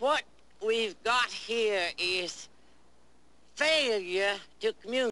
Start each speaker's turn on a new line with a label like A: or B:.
A: what we've got here is failure to communicate.